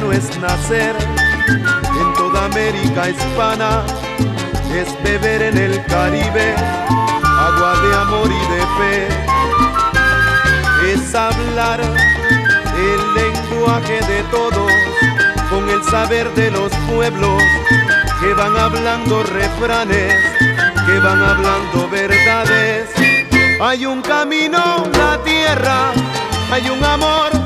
no es nacer. En toda América hispana, es beber en el Caribe agua de amor y de fe, es hablar el lenguaje de todos con el saber de los pueblos que van hablando refranes, que van hablando verdades. Hay un camino, la tierra, hay un amor,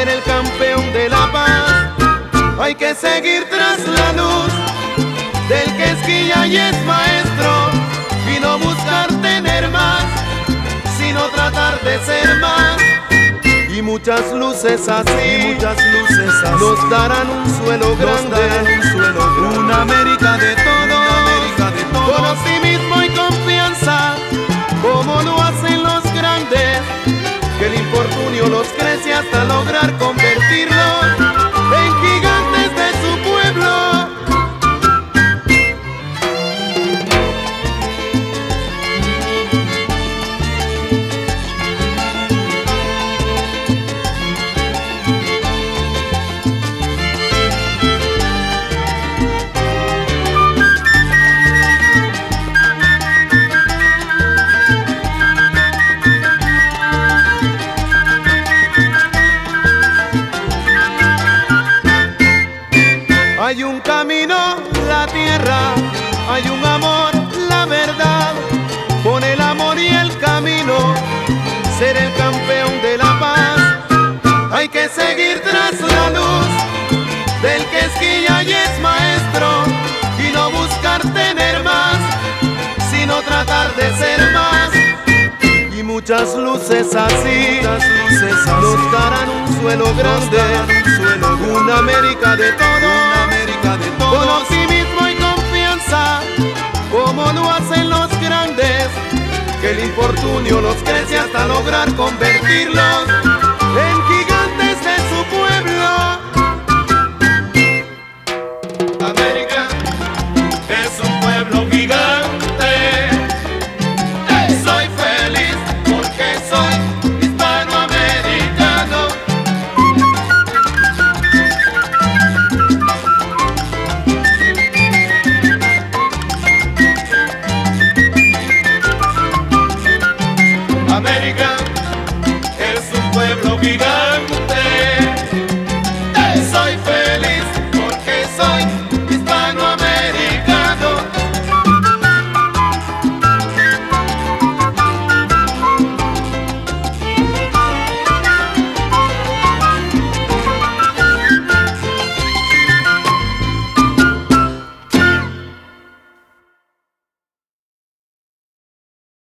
ser el campeón de la paz. Hay que seguir tras la luz del que esquilla y es maestro, y no buscar tener más, sino tratar de ser más. Y muchas luces así, muchas luces así, nos darán un suelo grande, un suelo grande, una América de todo, una América de todo, con optimismo y confianza, Hay un camino, la tierra, hay un amor, la verdad. Con el amor y el camino, ser el campeón de la paz. Hay que seguir tras la luz del que esquilla y es maestro. Y no buscar tener más, sino tratar de ser más. Y muchas luces así, muchas luces así nos darán un suelo grande, un suelo una América de todo, de todo, con optimismo y confianza, como lo hacen los grandes, que el infortunio los crece hasta lograr convertirlos América es un pueblo gigante.